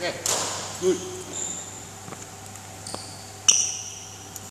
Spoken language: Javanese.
Okay. Good.